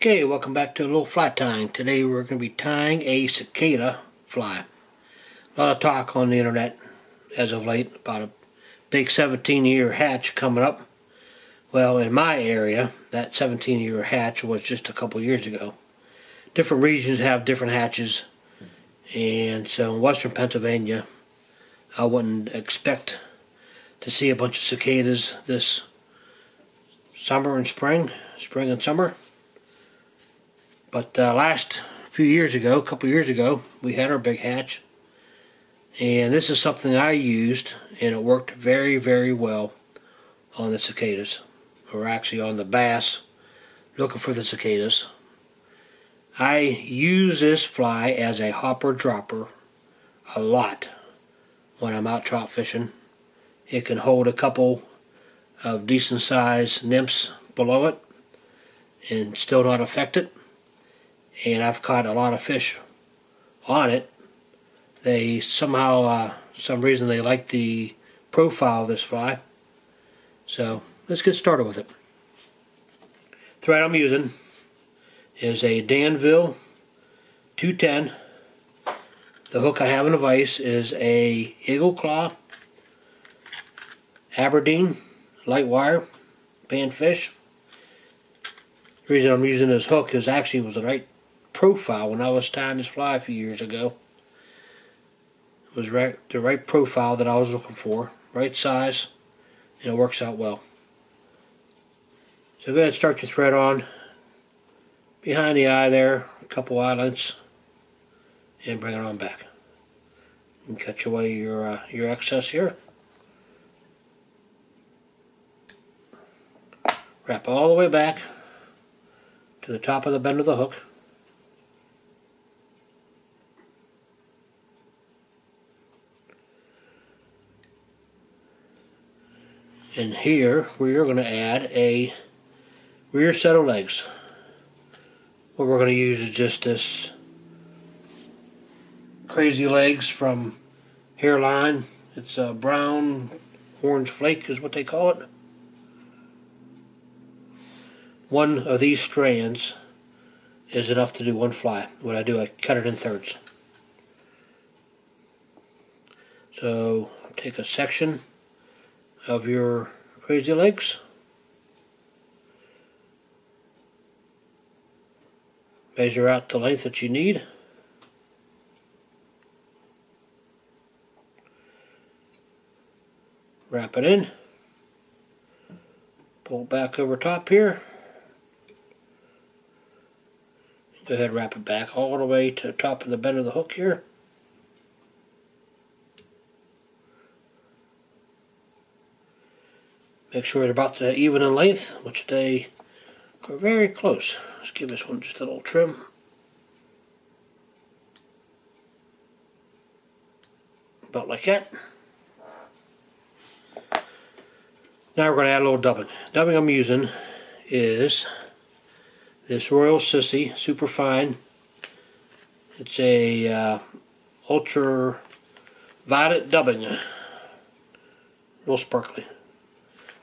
Okay, welcome back to a little fly tying. Today we're going to be tying a cicada fly. A lot of talk on the internet as of late about a big 17 year hatch coming up. Well, in my area, that 17 year hatch was just a couple years ago. Different regions have different hatches, and so in western Pennsylvania, I wouldn't expect to see a bunch of cicadas this summer and spring, spring and summer. But uh, last few years ago, a couple years ago, we had our big hatch. And this is something I used, and it worked very, very well on the cicadas. Or actually on the bass, looking for the cicadas. I use this fly as a hopper dropper a lot when I'm out trout fishing. It can hold a couple of decent sized nymphs below it and still not affect it and I've caught a lot of fish on it. They somehow, uh, some reason they like the profile of this fly. So let's get started with it. Thread I'm using is a Danville 210. The hook I have in the vise is a Eagle Claw Aberdeen light wire panfish. The reason I'm using this hook is actually was the right profile when I was tying this fly a few years ago. It was right, the right profile that I was looking for, right size, and it works out well. So go ahead and start your thread on behind the eye there, a couple eye lengths, and bring it on back. And cut away your uh, your excess here. Wrap all the way back to the top of the bend of the hook. And here we are going to add a rear set of legs. What we're going to use is just this crazy legs from Hareline. It's a brown orange flake is what they call it. One of these strands is enough to do one fly. What I do, I cut it in thirds. So take a section of your crazy legs. Measure out the length that you need. Wrap it in. Pull it back over top here. Go ahead wrap it back all the way to the top of the bend of the hook here. Make sure they're about even in length, which they are very close. Let's give this one just a little trim. About like that. Now we're going to add a little dubbing. Dubbing I'm using is this Royal Sissy Super Fine. It's a uh, ultra violet dubbing. Real sparkly.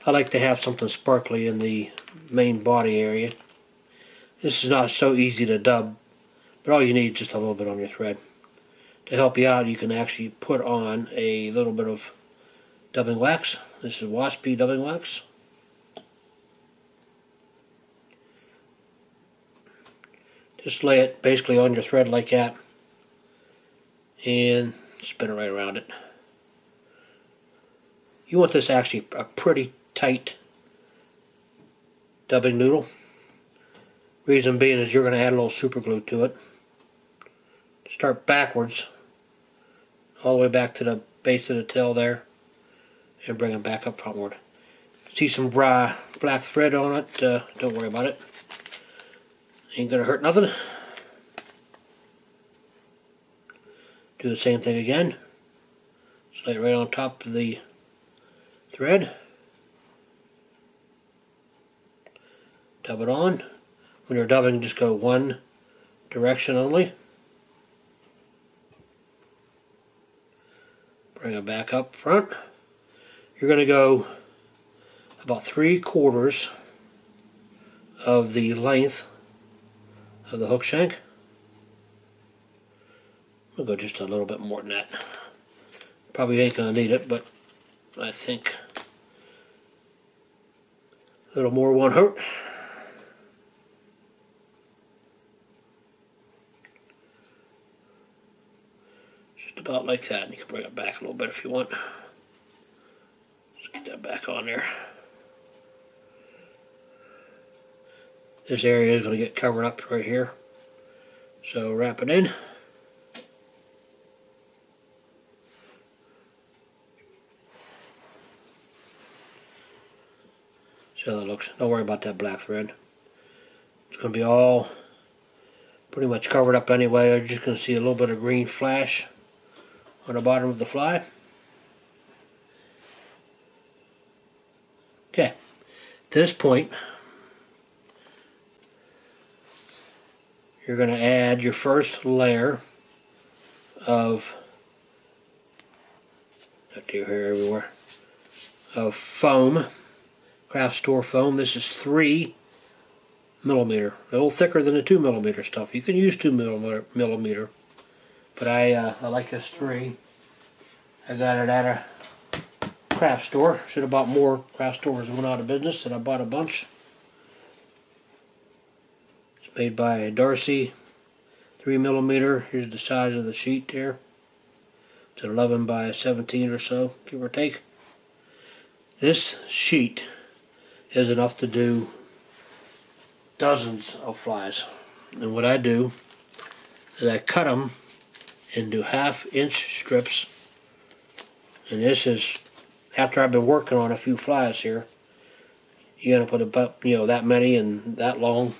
I like to have something sparkly in the main body area. This is not so easy to dub, but all you need is just a little bit on your thread. To help you out, you can actually put on a little bit of dubbing wax. This is Wapsi dubbing wax. Just lay it basically on your thread like that and spin it right around it. You want this actually a pretty tight dubbing noodle. Reason being is you're going to add a little super glue to it. Start backwards, all the way back to the base of the tail there, and bring it back up frontward. See some bra, black thread on it, uh, don't worry about it. Ain't going to hurt nothing. Do the same thing again. It right on top of the thread. Dub it on. When you're dubbing, just go one direction only. Bring it back up front. You're going to go about three quarters of the length of the hook shank. We'll go just a little bit more than that. Probably ain't gonna need it, but I think a little more won't hurt. About like that. And you can bring it back a little bit if you want. Just get that back on there. This area is going to get covered up right here. So wrap it in. See how that looks. Don't worry about that black thread. It's going to be all pretty much covered up anyway. You're just going to see a little bit of green flash on the bottom of the fly. Okay. To this point, you're going to add your first layer of got your hair everywhere of foam craft store foam this is three millimeter a little thicker than the two millimeter stuff you can use two millimeter millimeter but I uh, I like this three I got it at a craft store should have bought more craft stores went out of business and I bought a bunch It's made by Darcy 3 millimeter. Here's the size of the sheet there. It's 11 by 17 or so, give or take. This sheet is enough to do dozens of flies. And what I do is I cut them into half inch strips. And this is after I've been working on a few flies here. You're gonna put about you know that many and that long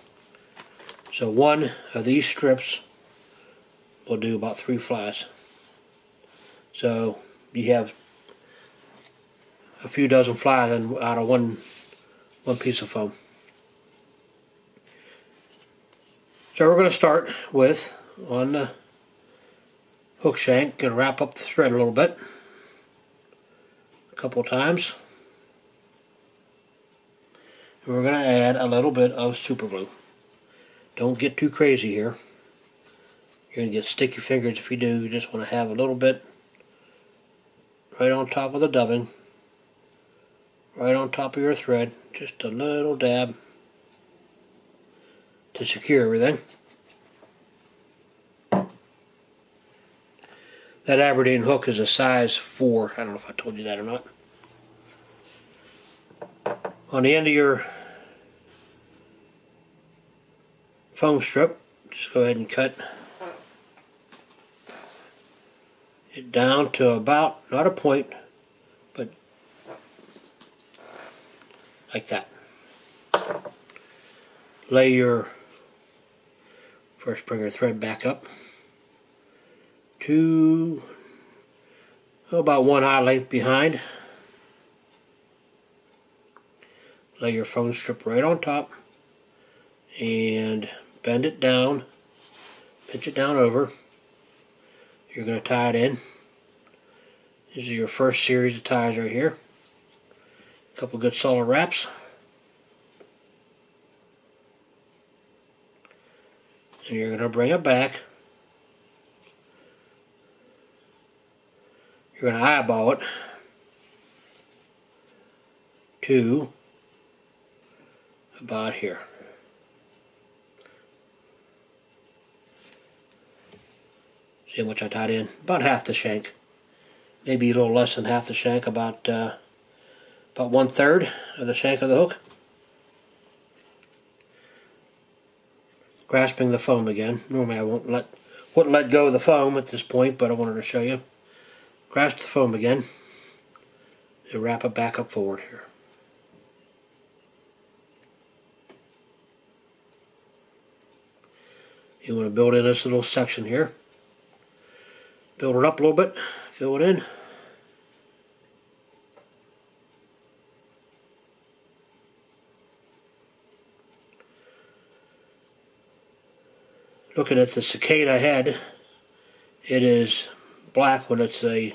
so one of these strips will do about three flies. So you have a few dozen flies out of one one piece of foam. So we're going to start with on the hook shank, to wrap up the thread a little bit, a couple times. And we're going to add a little bit of super glue. Don't get too crazy here. You're going to get sticky fingers if you do. You just want to have a little bit right on top of the dubbing. Right on top of your thread. Just a little dab to secure everything. That Aberdeen hook is a size 4. I don't know if I told you that or not. On the end of your foam strip. Just go ahead and cut it down to about, not a point, but like that. Lay your first bring your thread back up to oh, about one eye length behind. Lay your foam strip right on top and bend it down, pinch it down over. You're going to tie it in. These are your first series of ties right here. A couple good solid wraps. And you're going to bring it back. You're going to eyeball it to about here. See how much I tied in? About half the shank. Maybe a little less than half the shank, about uh, about one third of the shank of the hook. Grasping the foam again. Normally I won't let wouldn't let go of the foam at this point, but I wanted to show you. Grasp the foam again and wrap it back up forward here. You want to build in this little section here. Build it up a little bit, fill it in. Looking at the cicada head, it is black when it's a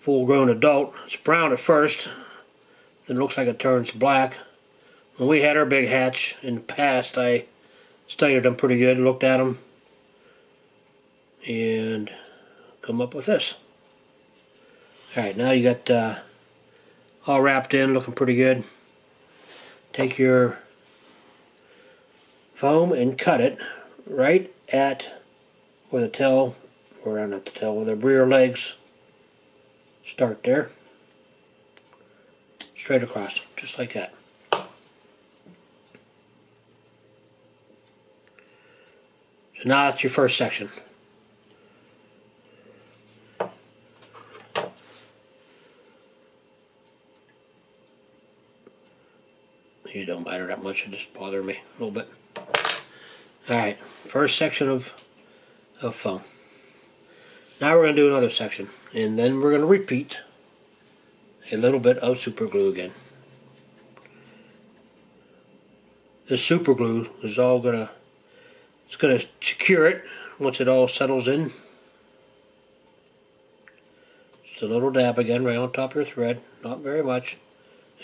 full-grown adult. It's brown at first, then it looks like it turns black. When we had our big hatch in the past, I studied them pretty good, looked at them, and come up with this. Alright, now you got uh, all wrapped in, looking pretty good. Take your foam and cut it right at where the tail, or not the tail, where the rear legs start there. Straight across, just like that. So now that's your first section. you don't matter that much, it just bothered me a little bit. Alright, first section of, of foam. Now we're going to do another section, and then we're going to repeat a little bit of super glue again. This super glue is all going to, it's going to secure it once it all settles in. Just a little dab again right on top of your thread, not very much.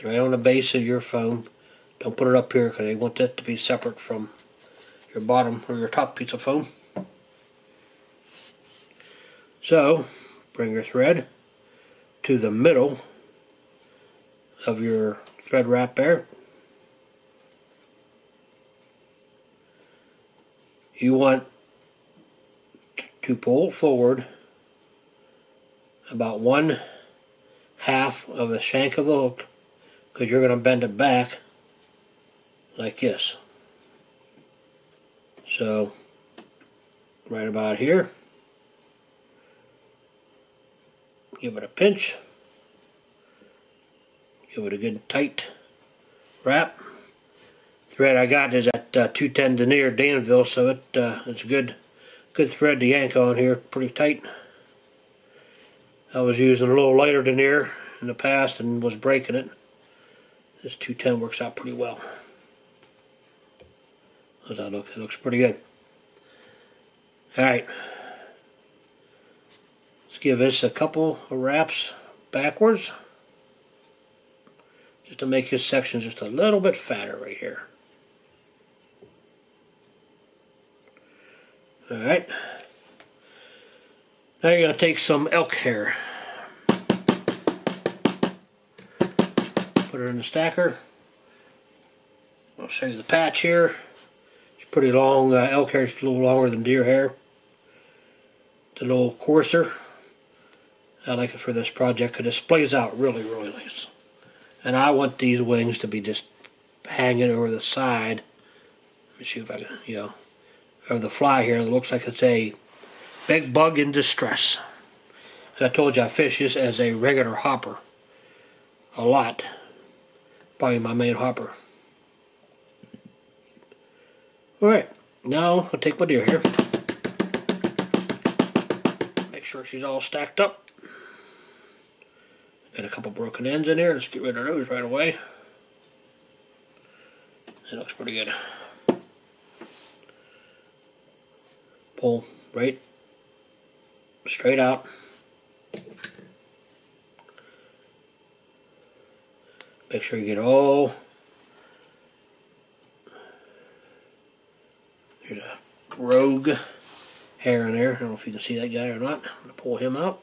right on the base of your foam. Don't put it up here because I want that to be separate from your bottom or your top piece of foam. So, bring your thread to the middle of your thread wrap there. You want to pull forward about one half of the shank of the hook because you're going to bend it back like this. So, right about here, give it a pinch, give it a good tight wrap. Thread I got is at uh, 210 denier Danville, so it uh, it's a good good thread to yank on here, pretty tight. I was using a little lighter denier in the past and was breaking it. This 210 works out pretty well. How's that look? It looks pretty good. Alright. Let's give this a couple of wraps backwards. Just to make this section just a little bit fatter right here. Alright. Now you're going to take some elk hair. Put it in the stacker. I'll show you the patch here It's pretty long. Uh, elk hair is a little longer than deer hair. It's a little coarser. I like it for this project because it displays out really, really nice. And I want these wings to be just hanging over the side. Let me see if I can, you know, of the fly here. It looks like it's a big bug in distress. As I told you, I fish this as a regular hopper. A lot. Probably my main hopper. Alright, now I'll take my deer here. Make sure she's all stacked up. Got a couple broken ends in here. Let's get rid of those right away. That looks pretty good. Pull right straight out. Make sure you get all There's a rogue hair in there. I don't know if you can see that guy or not. I'm going to pull him out.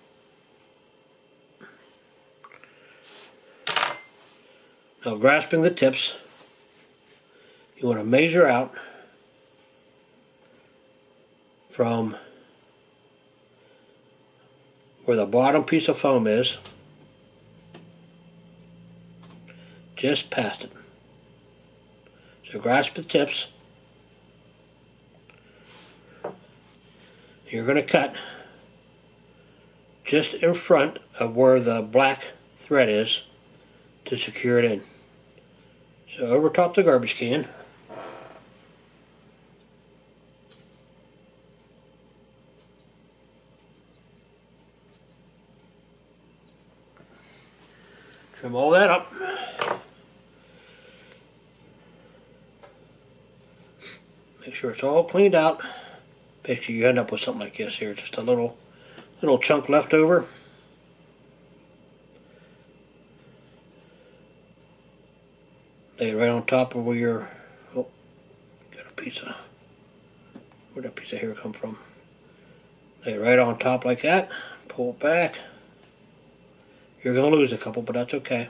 Now grasping the tips, you want to measure out from where the bottom piece of foam is, just past it. So grasp the tips you're going to cut just in front of where the black thread is to secure it in. So over top the garbage can, trim all that up. Make sure it's all cleaned out. Basically you end up with something like this here, just a little little chunk left over. Lay right on top of where your oh got a piece of Where'd that piece of hair come from? Lay it right on top like that. Pull it back. You're to lose a couple, but that's okay.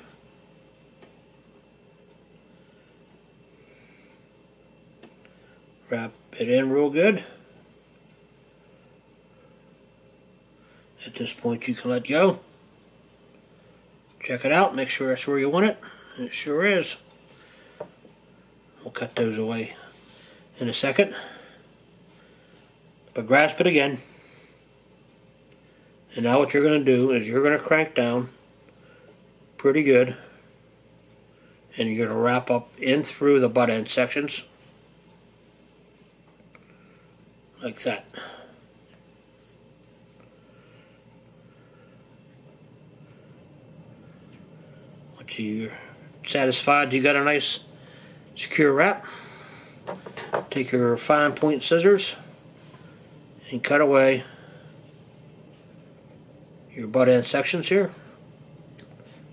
Wrap it in real good. At this point you can let go. Check it out, make sure that's where you want it. It sure is. Cut those away in a second. But grasp it again. And now what you're going to do is you're going to crank down pretty good. And you're going to wrap up in through the butt end sections. Like that. Once you're satisfied you got a nice secure wrap, take your fine point scissors and cut away your butt end sections here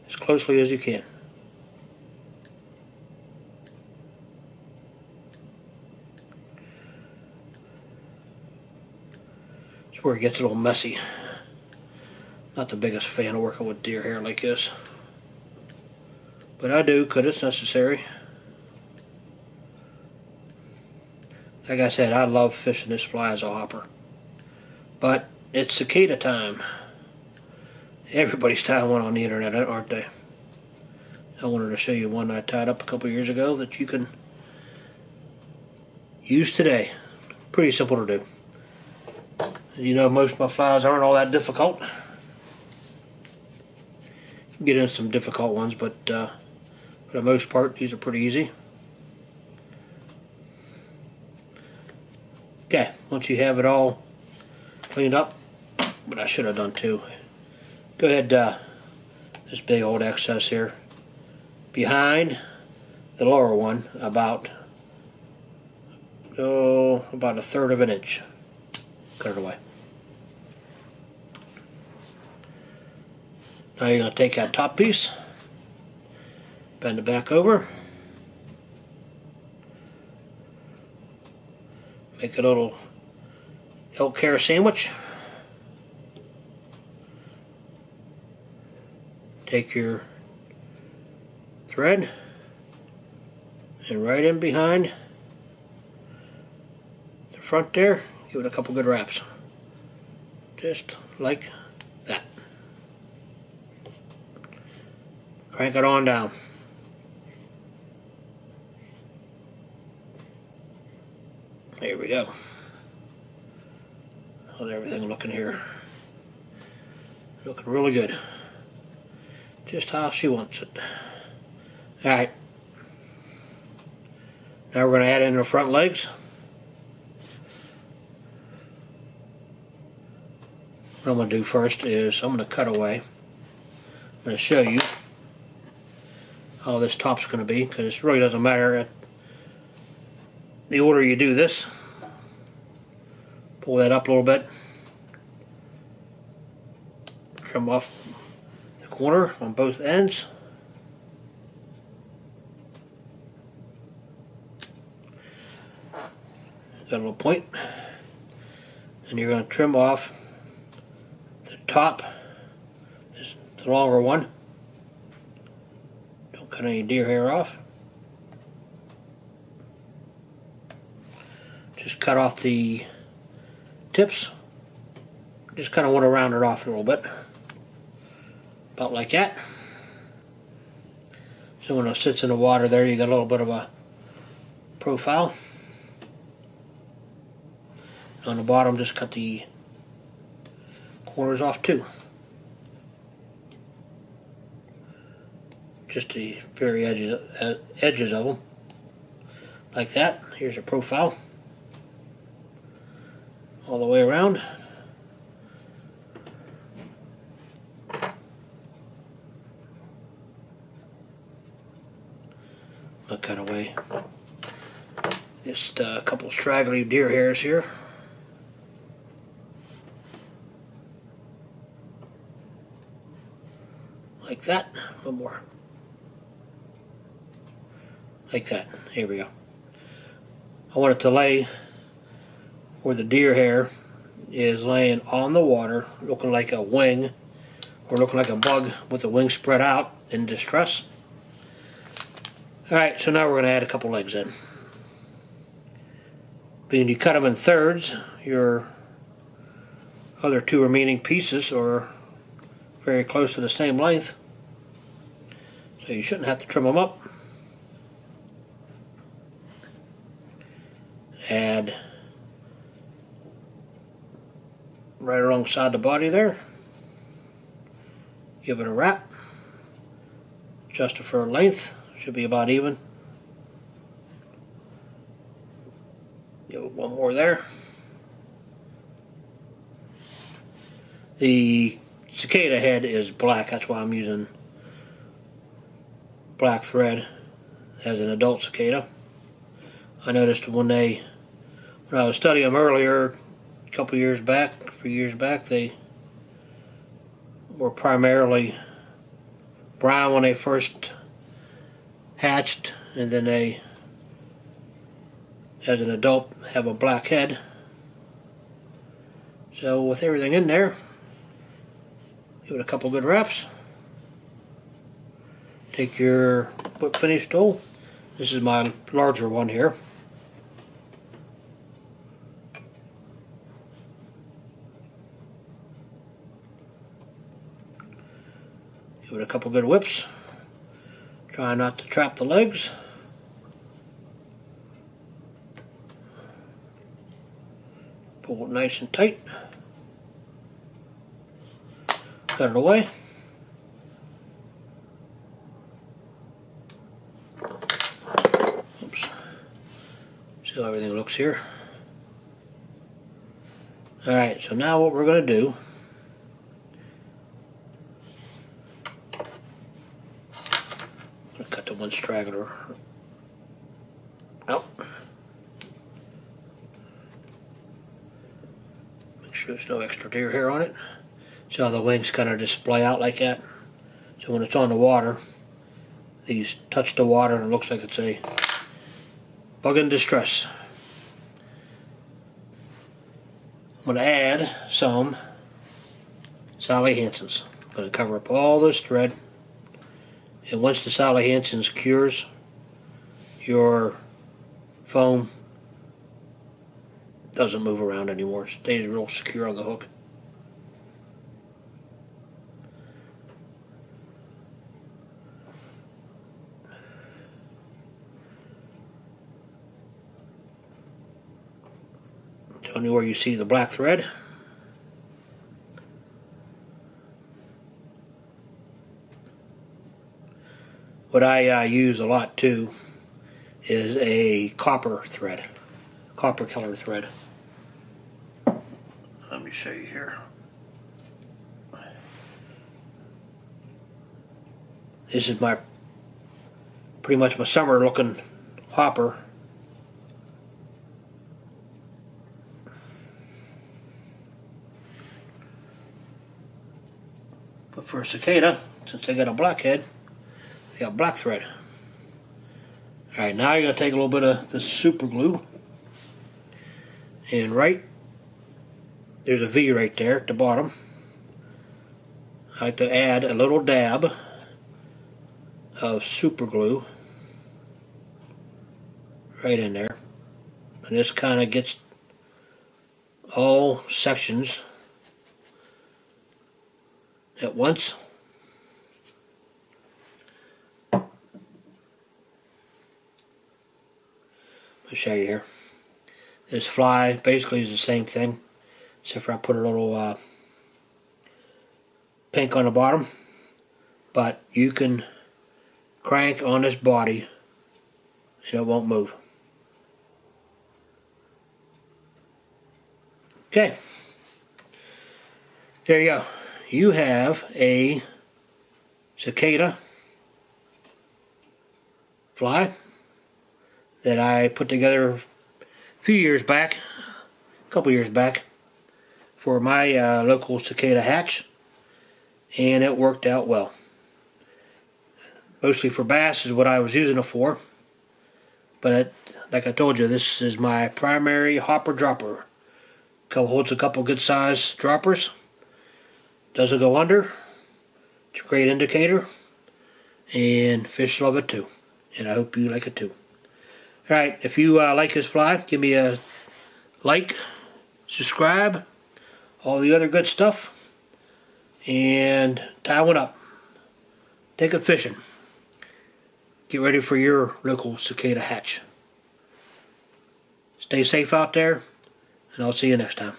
as closely as you can. It's where it gets a little messy. Not the biggest fan of working with deer hair like this. But I do because it's necessary. Like I said, I love fishing this fly as a hopper. But it's cicada time. Everybody's tying one on the internet, aren't they? I wanted to show you one I tied up a couple years ago that you can use today. Pretty simple to do. You know, most of my flies aren't all that difficult. Get in some difficult ones, but uh, for the most part, these are pretty easy. Okay, once you have it all cleaned up, but I should have done too. Go ahead, uh, this big old excess here, behind the lower one, about oh, about a third of an inch. Cut it away. Now you're going to take that top piece, bend it back over, make a little elk hair sandwich. Take your thread and right in behind the front there, give it a couple good wraps. Just like that. Crank it on down. There we go. Everything looking here? Looking really good. Just how she wants it. Alright. Now we're going to add in the front legs. What I'm going to do first is I'm going to cut away. I'm going to show you how this top's going to be because it really doesn't matter at the order you do this. Pull that up a little bit. Trim off the corner on both ends. Got a little point. And you're going to trim off the top, this, the longer one. Don't cut any deer hair off. Just cut off the tips. Just kind of want to round it off a little bit. About like that. So when it sits in the water there, you got a little bit of a profile. On the bottom, just cut the corners off too. Just the very edges, uh, edges of them. Like that. Here's a profile all the way around. I'll cut away just uh, a couple straggly deer hairs here. Like that. One more. Like that. Here we go. I want it to lay where the deer hair is laying on the water looking like a wing or looking like a bug with the wings spread out in distress. Alright, so now we're going to add a couple legs in. Being you cut them in thirds, your other two remaining pieces are very close to the same length. So you shouldn't have to trim them up. Add right alongside the body there. Give it a wrap. Adjust it for length. Should be about even. Give it one more there. The cicada head is black, that's why I'm using black thread as an adult cicada. I noticed when they, when I was studying them earlier, a couple years back, a few years back, they were primarily brown when they first hatched, and then they, as an adult, have a black head. So with everything in there, give it a couple good wraps. Take your whip finish tool. This is my larger one here. Give it a couple good whips. Try not to trap the legs. Pull it nice and tight. Cut it away. Oops. See how everything looks here. Alright, so now what we're going to do cut the one straggler out. Make sure there's no extra deer hair on it. See how the wings kind of display out like that? So when it's on the water, these touch the water and it looks like it's a bug in distress. I'm going to add some Sally Hansen's. I'm going to cover up all this thread. And once the Sally Hansen's cures, your foam doesn't move around anymore. Stays real secure on the hook. Tell me where you see the black thread. What I uh, use a lot too is a copper thread, copper color thread. Let me show you here. This is my pretty much my summer looking hopper. But for a cicada, since they got a blackhead, got black thread. Alright, now you're going to take a little bit of this super glue and right there's a V right there at the bottom. I like to add a little dab of super glue right in there. And this kind of gets all sections at once. Show you here. This fly basically is the same thing, except for I put a little uh, pink on the bottom. But you can crank on this body and it won't move. Okay. There you go. You have a cicada fly that I put together a few years back, a couple years back, for my uh, local cicada hatch, and it worked out well. Mostly for bass is what I was using it for, but it, like I told you, this is my primary hopper dropper holds a couple good sized droppers. Doesn't go under. It's a great indicator. And fish love it too. And I hope you like it too. Alright, if you uh, like this fly, give me a like, subscribe, all the other good stuff. And tie one up. Take it fishing. Get ready for your local cicada hatch. Stay safe out there, and I'll see you next time.